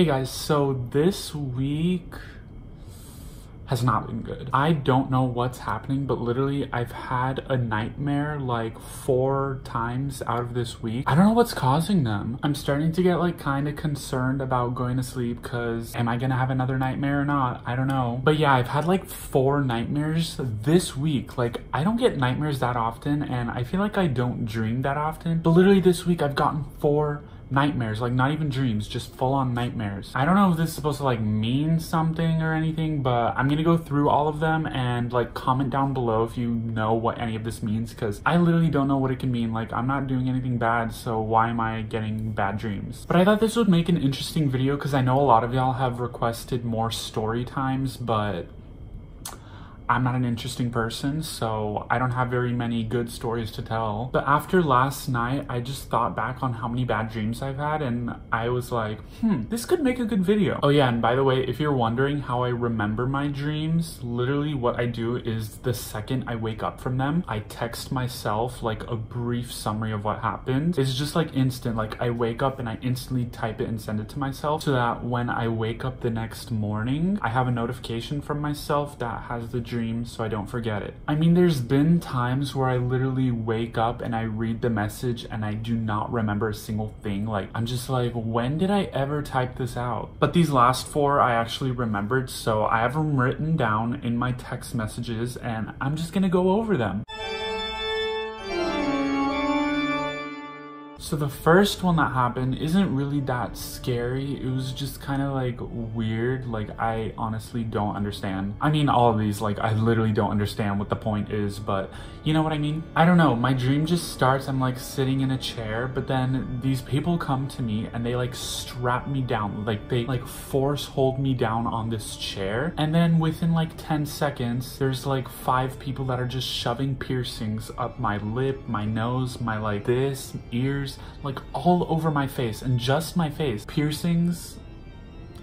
Hey guys, so this week has not been good. I don't know what's happening, but literally I've had a nightmare like four times out of this week. I don't know what's causing them. I'm starting to get like kind of concerned about going to sleep because am I gonna have another nightmare or not? I don't know. But yeah, I've had like four nightmares this week. Like I don't get nightmares that often and I feel like I don't dream that often. But literally this week I've gotten four nightmares, like not even dreams, just full on nightmares. I don't know if this is supposed to like mean something or anything, but I'm gonna go through all of them and like comment down below if you know what any of this means because I literally don't know what it can mean. Like I'm not doing anything bad, so why am I getting bad dreams? But I thought this would make an interesting video because I know a lot of y'all have requested more story times, but I'm not an interesting person, so I don't have very many good stories to tell. But after last night, I just thought back on how many bad dreams I've had, and I was like, hmm, this could make a good video. Oh yeah, and by the way, if you're wondering how I remember my dreams, literally what I do is the second I wake up from them, I text myself like a brief summary of what happened. It's just like instant, like I wake up and I instantly type it and send it to myself so that when I wake up the next morning, I have a notification from myself that has the dream dream so I don't forget it. I mean, there's been times where I literally wake up and I read the message and I do not remember a single thing. Like, I'm just like, when did I ever type this out? But these last four I actually remembered, so I have them written down in my text messages and I'm just gonna go over them. So the first one that happened isn't really that scary. It was just kind of like weird. Like I honestly don't understand. I mean, all of these, like I literally don't understand what the point is, but you know what I mean? I don't know. My dream just starts. I'm like sitting in a chair, but then these people come to me and they like strap me down. Like they like force hold me down on this chair. And then within like 10 seconds, there's like five people that are just shoving piercings up my lip, my nose, my like this, ears, like all over my face and just my face. Piercings,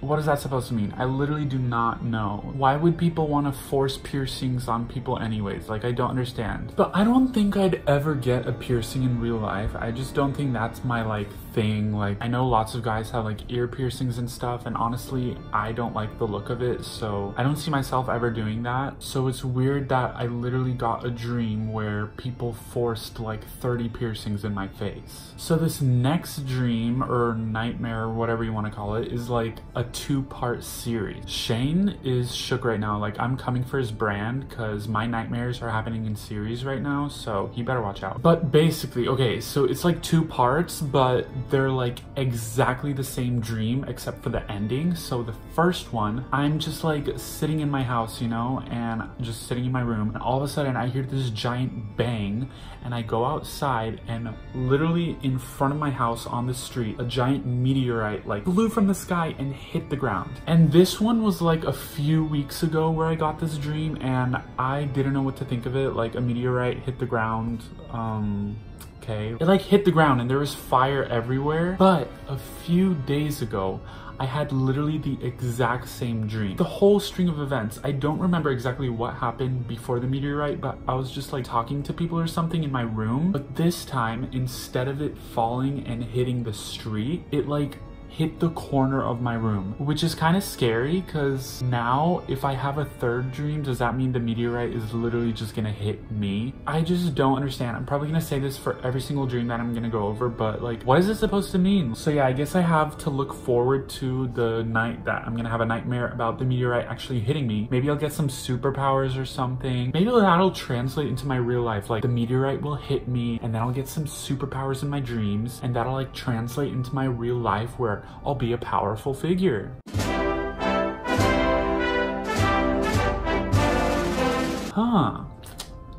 what is that supposed to mean? I literally do not know. Why would people want to force piercings on people anyways? Like, I don't understand. But I don't think I'd ever get a piercing in real life. I just don't think that's my, like, thing. Like, I know lots of guys have, like, ear piercings and stuff, and honestly, I don't like the look of it, so I don't see myself ever doing that. So it's weird that I literally got a dream where people forced, like, 30 piercings in my face. So this next dream, or nightmare, or whatever you want to call it, is, like, a two-part series. Shane is shook right now. Like, I'm coming for his brand because my nightmares are happening in series right now, so he better watch out. But basically, okay, so it's like two parts, but they're like exactly the same dream except for the ending. So the first one, I'm just like sitting in my house, you know, and just sitting in my room, and all of a sudden I hear this giant bang, and I go outside, and literally in front of my house on the street, a giant meteorite like blew from the sky and hit hit the ground. And this one was like a few weeks ago where I got this dream and I didn't know what to think of it. Like a meteorite hit the ground. Um, okay. It like hit the ground and there was fire everywhere. But a few days ago, I had literally the exact same dream. The whole string of events. I don't remember exactly what happened before the meteorite, but I was just like talking to people or something in my room. But this time, instead of it falling and hitting the street, it like hit the corner of my room, which is kind of scary because now if I have a third dream, does that mean the meteorite is literally just gonna hit me? I just don't understand. I'm probably gonna say this for every single dream that I'm gonna go over, but like, what is it supposed to mean? So yeah, I guess I have to look forward to the night that I'm gonna have a nightmare about the meteorite actually hitting me. Maybe I'll get some superpowers or something. Maybe that'll translate into my real life. Like the meteorite will hit me and then I'll get some superpowers in my dreams and that'll like translate into my real life where I'll be a powerful figure. Huh.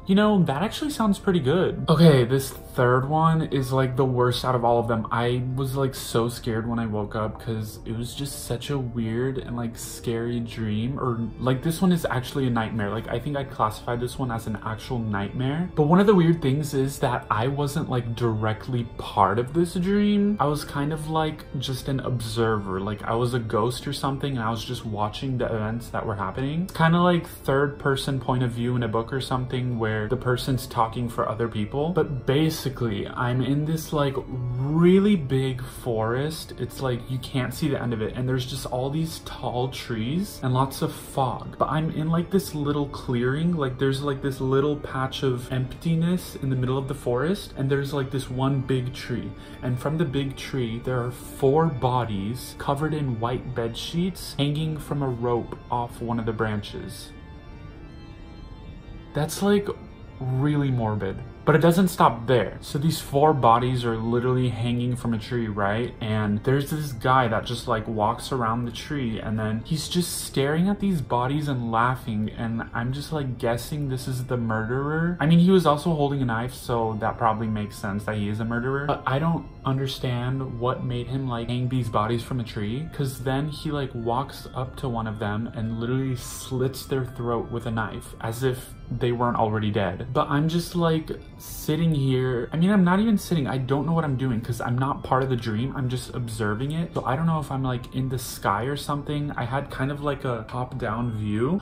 You know, that actually sounds pretty good. Okay, this third one is like the worst out of all of them. I was like so scared when I woke up because it was just such a weird and like scary dream or like this one is actually a nightmare. Like I think I'd classify this one as an actual nightmare. But one of the weird things is that I wasn't like directly part of this dream. I was kind of like just an observer. Like I was a ghost or something and I was just watching the events that were happening. Kind of like third person point of view in a book or something where the person's talking for other people. But basically basically, I'm in this like really big forest. It's like you can't see the end of it, and there's just all these tall trees and lots of fog. But I'm in like this little clearing, like there's like this little patch of emptiness in the middle of the forest, and there's like this one big tree. And from the big tree, there are four bodies covered in white bed sheets hanging from a rope off one of the branches. That's like really morbid. But it doesn't stop there. So these four bodies are literally hanging from a tree, right? And there's this guy that just like walks around the tree and then he's just staring at these bodies and laughing. And I'm just like guessing this is the murderer. I mean, he was also holding a knife, so that probably makes sense that he is a murderer. But I don't understand what made him like hang these bodies from a tree because then he like walks up to one of them and literally slits their throat with a knife as if they weren't already dead. But I'm just like sitting here. I mean, I'm not even sitting. I don't know what I'm doing because I'm not part of the dream. I'm just observing it. So I don't know if I'm like in the sky or something. I had kind of like a top down view.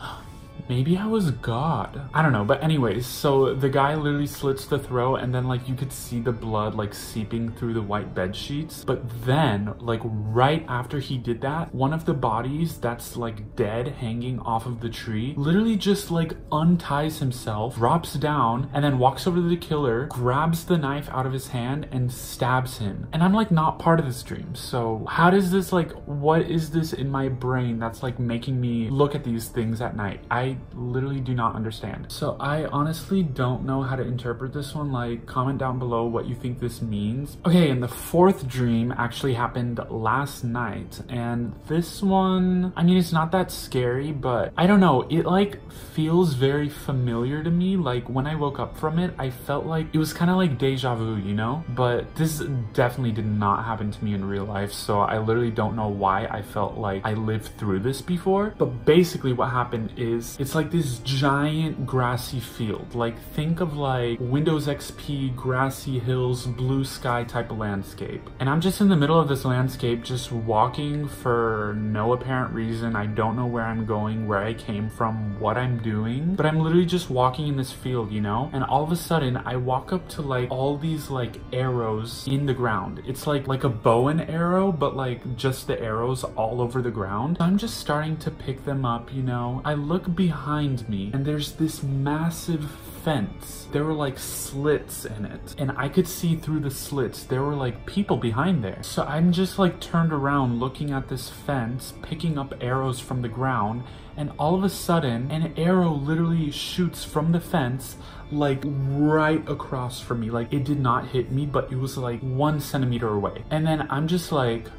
Maybe I was God. I don't know. But anyways, so the guy literally slits the throat and then like you could see the blood like seeping through the white bed sheets. But then like right after he did that, one of the bodies that's like dead hanging off of the tree literally just like unties himself, drops down and then walks over to the killer, grabs the knife out of his hand and stabs him. And I'm like not part of this dream. So how does this like, what is this in my brain that's like making me look at these things at night? I literally do not understand. So I honestly don't know how to interpret this one. Like comment down below what you think this means. Okay, and the fourth dream actually happened last night. And this one, I mean, it's not that scary, but I don't know. It like feels very familiar to me. Like when I woke up from it, I felt like it was kind of like deja vu, you know? But this definitely did not happen to me in real life. So I literally don't know why I felt like I lived through this before. But basically what happened is it's like this giant grassy field. Like think of like Windows XP, grassy hills, blue sky type of landscape. And I'm just in the middle of this landscape, just walking for no apparent reason. I don't know where I'm going, where I came from, what I'm doing, but I'm literally just walking in this field, you know? And all of a sudden I walk up to like all these like arrows in the ground. It's like like a bow and arrow, but like just the arrows all over the ground. I'm just starting to pick them up, you know? I look behind behind me and there's this massive fence. There were like slits in it and I could see through the slits. There were like people behind there. So I'm just like turned around looking at this fence, picking up arrows from the ground and all of a sudden an arrow literally shoots from the fence like right across from me. Like it did not hit me, but it was like one centimeter away. And then I'm just like,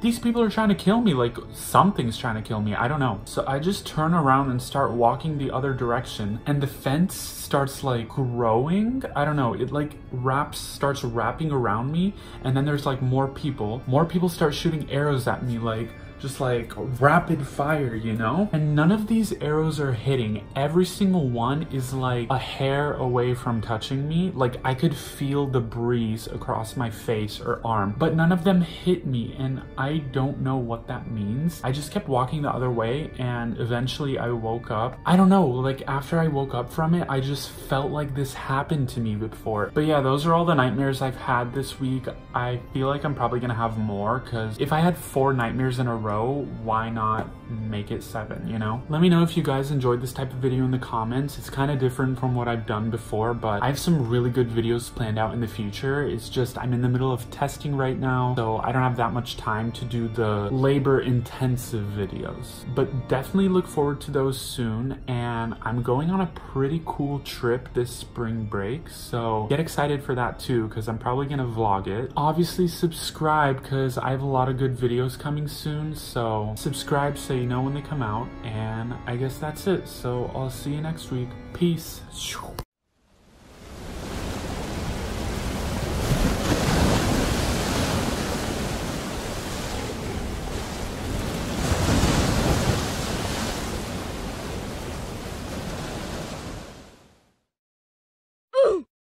these people are trying to kill me, like something's trying to kill me, I don't know. So I just turn around and start walking the other direction and the fence starts like growing. I don't know, it like wraps, starts wrapping around me and then there's like more people. More people start shooting arrows at me like just like rapid fire, you know? And none of these arrows are hitting. Every single one is like a hair away from touching me. Like I could feel the breeze across my face or arm, but none of them hit me and I don't know what that means. I just kept walking the other way and eventually I woke up. I don't know, like after I woke up from it, I just felt like this happened to me before. But yeah, those are all the nightmares I've had this week. I feel like I'm probably gonna have more because if I had four nightmares in a row, why not make it seven, you know? Let me know if you guys enjoyed this type of video in the comments. It's kind of different from what I've done before, but I have some really good videos planned out in the future. It's just I'm in the middle of testing right now, so I don't have that much time to do the labor intensive videos. But definitely look forward to those soon, and I'm going on a pretty cool trip this spring break, so get excited for that too, because I'm probably gonna vlog it. Obviously subscribe, because I have a lot of good videos coming soon, so subscribe so you know when they come out. And I guess that's it. So I'll see you next week. Peace.